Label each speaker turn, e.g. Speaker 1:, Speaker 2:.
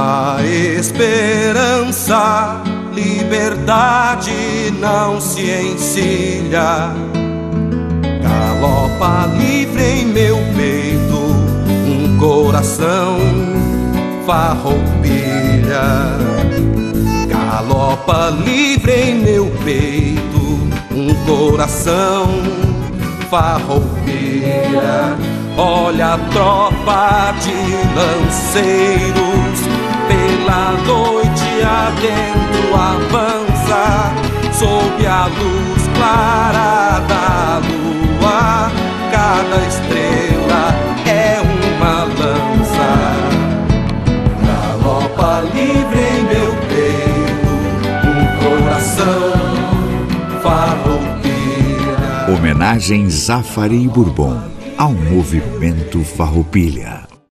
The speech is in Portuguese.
Speaker 1: uma esperança, liberdade não se encilha. Galopa livre em meu peito, um coração farroupilha. Galopa livre em meu peito, um coração farroupilha. Olha a tropa de lanceiros pela noite adentro avança sob a luz clara da lua. Cada estrela é uma lança. Galopa livre em meu peito, um coração farroupilha.
Speaker 2: Homenagem Zafari e Bourbon ao movimento Farroupilha.